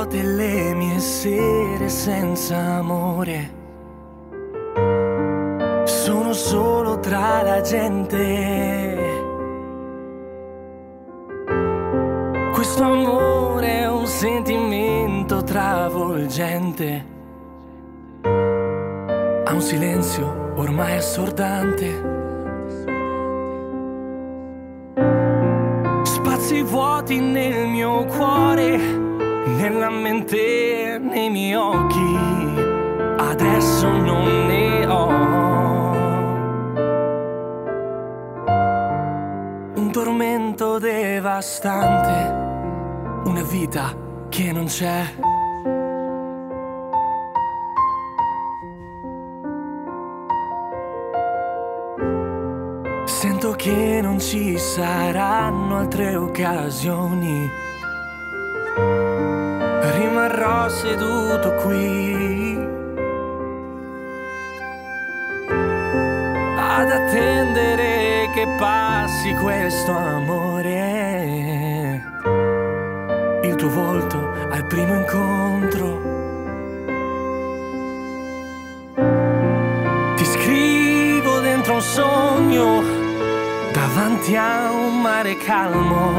Vuote le mie sere senza amore. Sono solo tra la gente. Questo amore è un sentimento travolgente. Ha un silenzio ormai assordante. Spazi vuoti nel mio cuore, nella mente, nei miei occhi. Adesso non ne ho. Un tormento devastante una vita che non c'è. Sento che non ci saranno altre occasioni. Seduto qui ad attendere che passi questo amore il tuo volto al primo incontro. Ti scrivo dentro un sogno, davanti a un mare calmo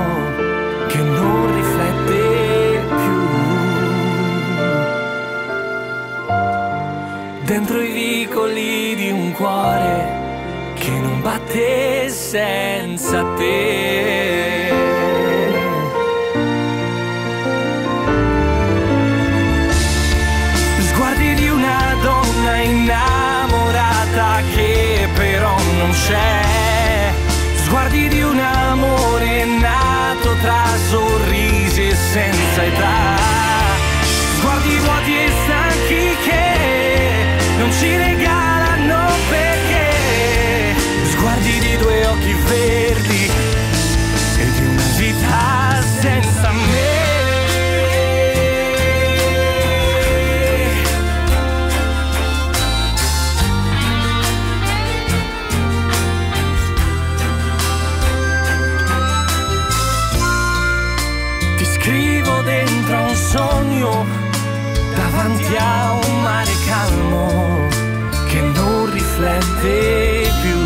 che non riflette Dentro i vicoli di un cuore che non batte senza te. Sguardi di una donna innamorata che però non c'è. Sguardi di un amore nato tra sorrisi e senza età. Sogno, davanti a un mare calmo che non riflette più.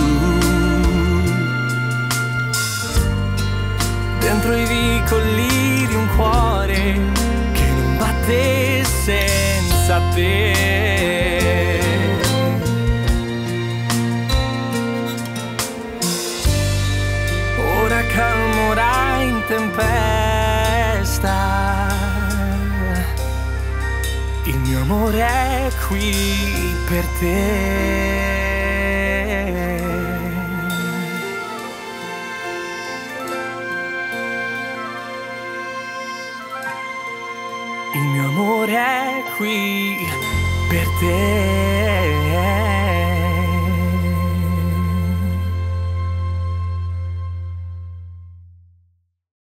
Dentro i vicoli di un cuore che non batte senza te. Il mio amore è qui per te. Il mio amore è qui per te.